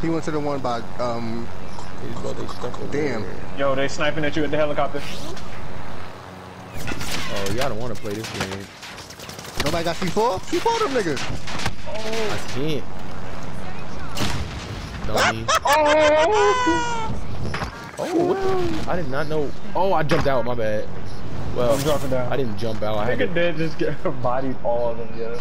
He went to the one by um. He's about to stuff over Damn. there. Yo, they sniping at you at the helicopter. Oh, y'all don't want to play this game. Nobody got C4. C4 them niggas. I can't. Dummy. oh, what the? I did not know. Oh, I jumped out. My bad. Well, I'm dropping down. I didn't jump out. I had Nigga to, did just get bodied all of them, yeah.